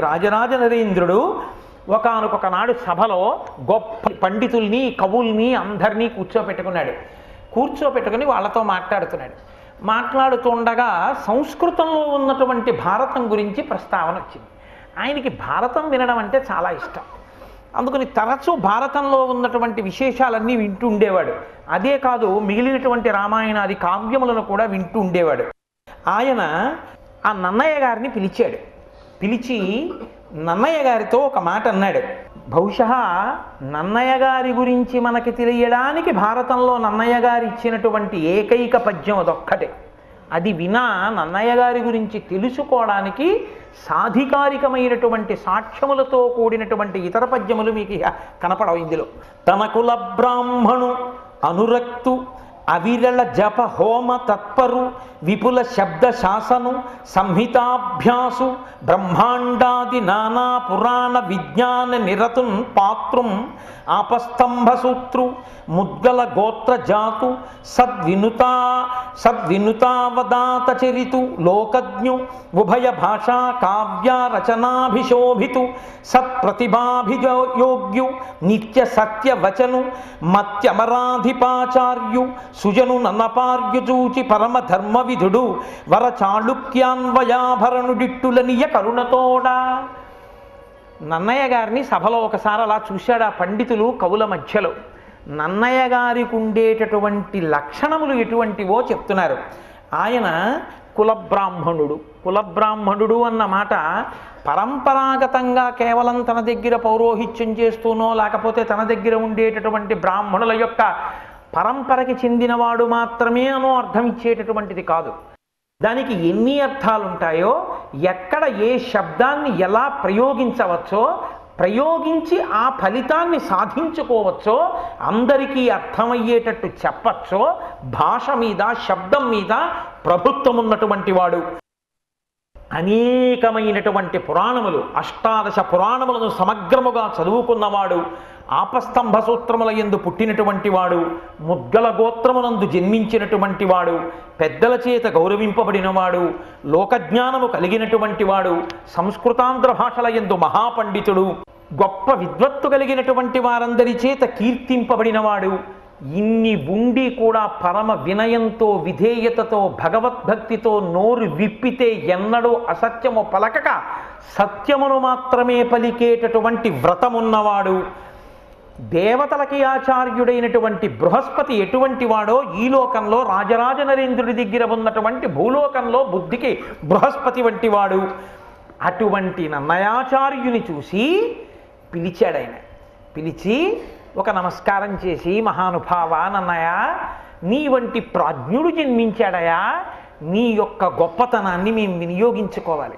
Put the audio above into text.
రాజరాజ నరేంద్రుడు ఒకనొక నాడు సభలో గొప్ప పండితుల్ని కవుల్ని అందరినీ కూర్చోపెట్టుకున్నాడు. కూర్చోపెట్టుకుని వాళ్ళతో మాట్లాడుతున్నాడు. మాట్లాడుతుండగా సంస్కృతంలో ఉన్నటువంటి భారతం గురించి ప్రస్తావన వచ్చింది. ఆయనకి భారతం వినడం అంటే చాలా ఇష్టం. అందుకని తరచూ భారతంలో ఉన్నటువంటి విశేషాలన్నీ వింటూ ఉండేవాడు. అదే కాదు మిగిలినటువంటి రామాయణాది కావ్యములను కూడా వింటూ ఉండేవాడు. ఆయన ఆ నన్నయ్య గారిని పిలిచాడు. పిలిచి నన్నయ్య గారితో ఒక మాట అన్నాడు. బహుశా నన్నయ్య గారి గురించి మనకి తెలియడానికి భారతంలో నన్నయ్య గారు ఇచ్చినటువంటి ఏకైక పద్యం అదొక్కటే. అది వినా నన్నయ్య గారి గురించి తెలుసుకోవడానికి సాధికారికమైనటువంటి సాక్ష్యములతో కూడినటువంటి ఇతర పద్యములు మీకు కనపడవు ఇందులో. తన కుల బ్రాహ్మణు అనురక్తు అవిరళ జప హోమ తత్పరు విపుల శబ్ద శాసను సంహితాభ్యాసు బ్రహ్మాండాది నానా పురాణ విజ్ఞాన నిరతున్ పాత్రుం ఆపస్తంభసూత్రు ముద్గల గోత్ర జాతు సద్వినుతా సద్వినుతావదాత చరితు లోకజ్ఞు ఉభయ భాషా కావ్యారచనాభిశోభితు సత్ప్రతిభాభియోగ్యు నిత్య సత్యవచను మత్యమరాధిపాచార్యు సుజను నన్నపార్యుచూచి పరమ ధర్మ విధుడు వర చాళుక్యాన్వయాభరణుడిట్టులనియ కరుణతోడా. నన్నయ్య గారిని సభలో ఒకసారి అలా చూశాడు ఆ పండితులు కవుల మధ్యలో. నన్నయ్య గారికి ఉండేటటువంటి లక్షణములు ఎటువంటివో చెప్తున్నారు. ఆయన కులబ్రాహ్మణుడు. కులబ్రాహ్మణుడు అన్న మాట పరంపరాగతంగా కేవలం తన దగ్గర పౌరోహిత్యం చేస్తూనో లేకపోతే తన దగ్గర ఉండేటటువంటి బ్రాహ్మణుల యొక్క పరంపరకి చెందినవాడు మాత్రమే అనో అర్థం ఇచ్చేటటువంటిది కాదు. దానికి ఎన్ని అర్థాలుంటాయో ఎక్కడ ఏ శబ్దాన్ని ఎలా ప్రయోగించవచ్చో ప్రయోగించి ఆ ఫలితాన్ని సాధించుకోవచ్చో అందరికీ అర్థమయ్యేటట్టు చెప్పచ్చో భాష మీద శబ్దం మీద ప్రభుత్వం ఉన్నటువంటి వాడు. అనేకమైనటువంటి పురాణములు అష్టాదశ పురాణములను సమగ్రముగా చదువుకున్నవాడు. ఆపస్తంభ సూత్రముల ఎందు పుట్టినటువంటి వాడు ముద్గల గోత్రమునందు జన్మించినటువంటి వాడు పెద్దల చేత గౌరవింపబడినవాడు లోకజ్ఞానము కలిగినటువంటి వాడు సంస్కృతాంధ్ర భాషల ఎందు మహాపండితుడు గొప్ప విద్వత్తు కలిగినటువంటి వారందరి చేత కీర్తింపబడినవాడు ఇన్ని ఉండి కూడా పరమ వినయంతో విధేయతతో భగవద్భక్తితో నోరు విప్పితే ఎన్నడూ అసత్యము పలకక సత్యమును మాత్రమే పలికేటటువంటి వ్రతమున్నవాడు దేవతలకి ఆచార్యుడైనటువంటి బృహస్పతి ఎటువంటి వాడో ఈ లోకంలో రాజరాజ నరేంద్రుడి దగ్గర ఉన్నటువంటి భూలోకంలో బుద్ధికి బృహస్పతి వంటి వాడు. అటువంటి నన్నయాచార్యుని చూసి పిలిచాడు ఆయన పిలిచి ఒక నమస్కారం చేసి మహానుభావ నన్నయ నీ వంటి ప్రాజ్ఞుడు జన్మించాడయా నీ యొక్క గొప్పతనాన్ని మేము వినియోగించుకోవాలి.